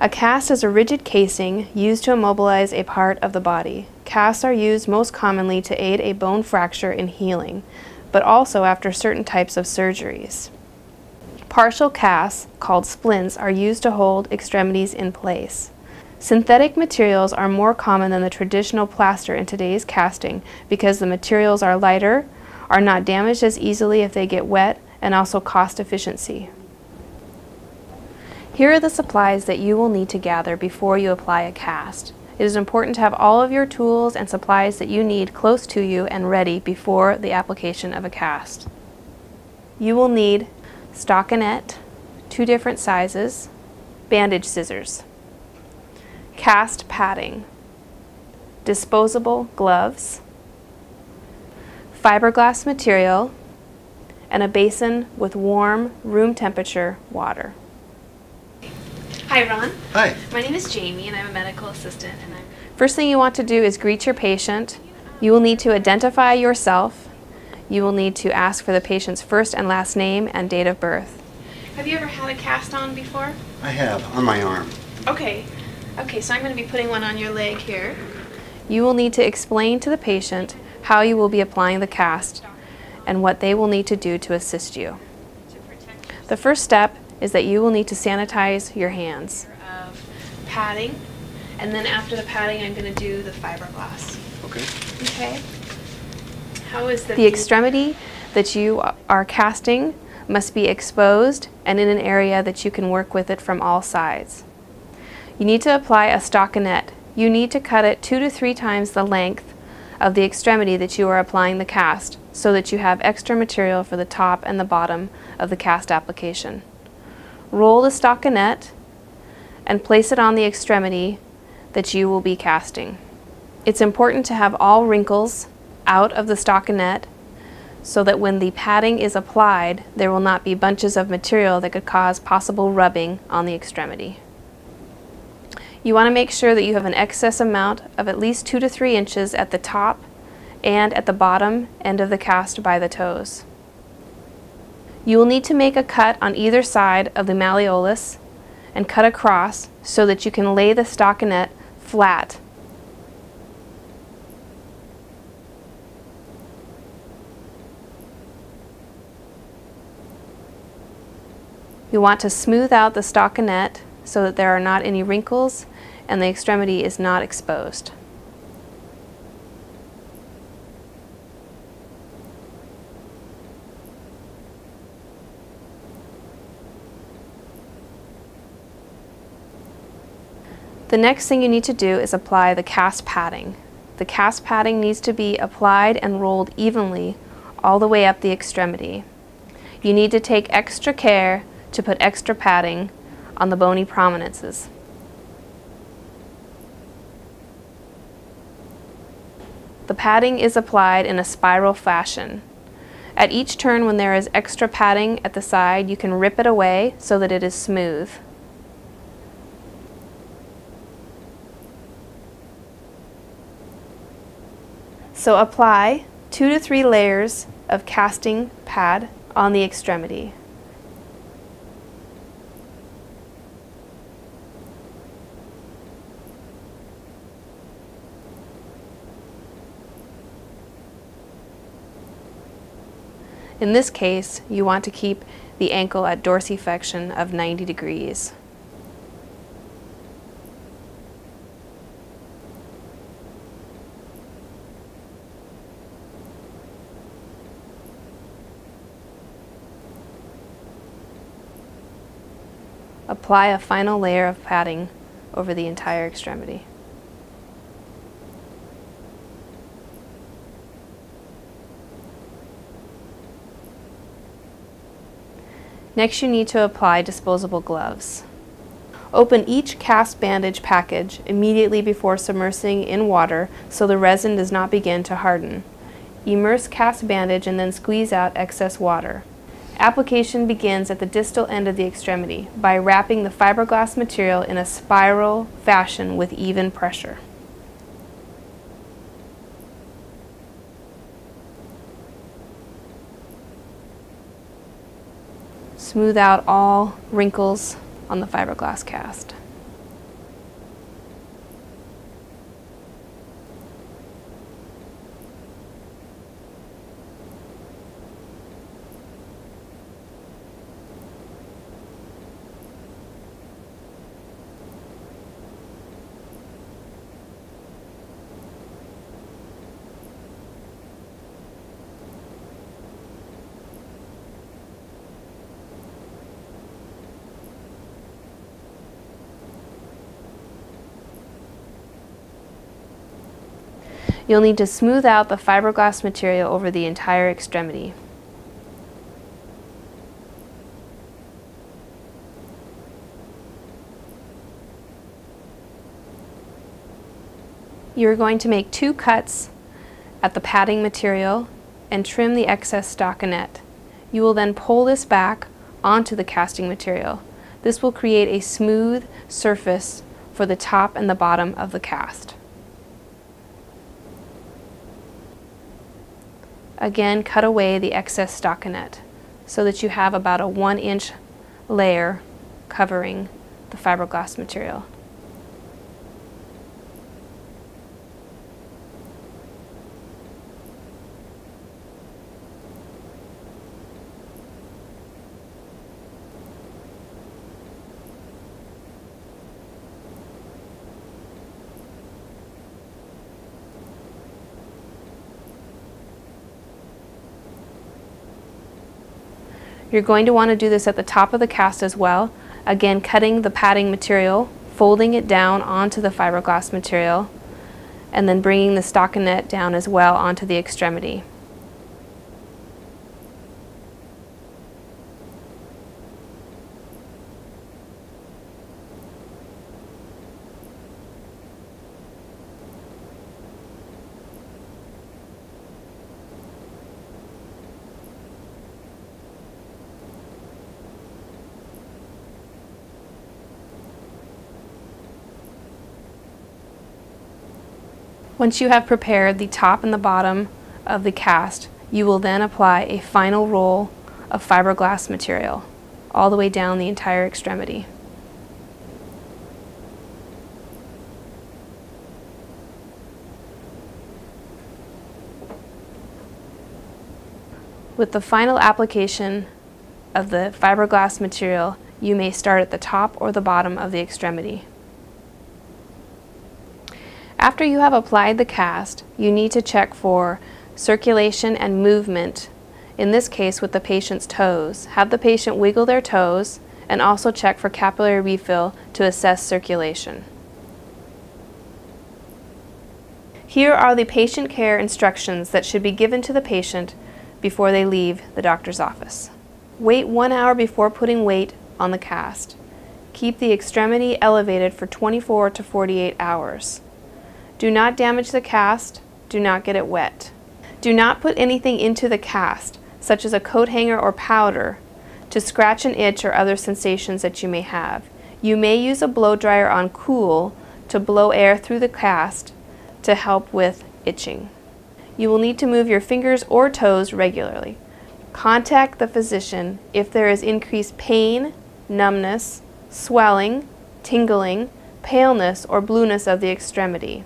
A cast is a rigid casing used to immobilize a part of the body. Casts are used most commonly to aid a bone fracture in healing, but also after certain types of surgeries. Partial casts, called splints, are used to hold extremities in place. Synthetic materials are more common than the traditional plaster in today's casting because the materials are lighter, are not damaged as easily if they get wet, and also cost efficiency. Here are the supplies that you will need to gather before you apply a cast. It is important to have all of your tools and supplies that you need close to you and ready before the application of a cast. You will need stockinette, two different sizes, bandage scissors, cast padding, disposable gloves, fiberglass material, and a basin with warm room temperature water. Hi, Ron. Hi. My name is Jamie, and I'm a medical assistant. And I'm First thing you want to do is greet your patient. You will need to identify yourself. You will need to ask for the patient's first and last name and date of birth. Have you ever had a cast on before? I have, on my arm. Okay. Okay, so I'm going to be putting one on your leg here. You will need to explain to the patient how you will be applying the cast and what they will need to do to assist you. The first step is that you will need to sanitize your hands. Of padding, and then after the padding, I'm going to do the fiberglass. Okay. Okay. How is the the extremity that you are casting must be exposed and in an area that you can work with it from all sides. You need to apply a stockinette. You need to cut it two to three times the length of the extremity that you are applying the cast so that you have extra material for the top and the bottom of the cast application. Roll the stockinette and place it on the extremity that you will be casting. It's important to have all wrinkles out of the stockinette so that when the padding is applied, there will not be bunches of material that could cause possible rubbing on the extremity. You want to make sure that you have an excess amount of at least 2 to 3 inches at the top and at the bottom end of the cast by the toes. You will need to make a cut on either side of the malleolus and cut across so that you can lay the stockinette flat. You want to smooth out the stockinette so that there are not any wrinkles and the extremity is not exposed. The next thing you need to do is apply the cast padding. The cast padding needs to be applied and rolled evenly all the way up the extremity. You need to take extra care to put extra padding on the bony prominences. The padding is applied in a spiral fashion. At each turn when there is extra padding at the side, you can rip it away so that it is smooth. So apply two to three layers of casting pad on the extremity. In this case, you want to keep the ankle at dorsiflexion of 90 degrees. Apply a final layer of padding over the entire extremity. Next you need to apply disposable gloves. Open each cast bandage package immediately before submersing in water so the resin does not begin to harden. Immerse cast bandage and then squeeze out excess water. Application begins at the distal end of the extremity by wrapping the fiberglass material in a spiral fashion with even pressure. Smooth out all wrinkles on the fiberglass cast. You'll need to smooth out the fiberglass material over the entire extremity. You're going to make two cuts at the padding material and trim the excess stockinette. You will then pull this back onto the casting material. This will create a smooth surface for the top and the bottom of the cast. Again, cut away the excess stockinette so that you have about a one inch layer covering the fiberglass material. You're going to want to do this at the top of the cast as well. Again, cutting the padding material, folding it down onto the fiberglass material, and then bringing the stockinette down as well onto the extremity. Once you have prepared the top and the bottom of the cast, you will then apply a final roll of fiberglass material all the way down the entire extremity. With the final application of the fiberglass material, you may start at the top or the bottom of the extremity. After you have applied the cast, you need to check for circulation and movement, in this case with the patient's toes. Have the patient wiggle their toes and also check for capillary refill to assess circulation. Here are the patient care instructions that should be given to the patient before they leave the doctor's office. Wait one hour before putting weight on the cast. Keep the extremity elevated for 24 to 48 hours. Do not damage the cast. Do not get it wet. Do not put anything into the cast, such as a coat hanger or powder, to scratch an itch or other sensations that you may have. You may use a blow dryer on cool to blow air through the cast to help with itching. You will need to move your fingers or toes regularly. Contact the physician if there is increased pain, numbness, swelling, tingling, paleness, or blueness of the extremity.